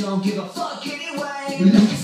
don't give a fuck anyway. Mm-hmm.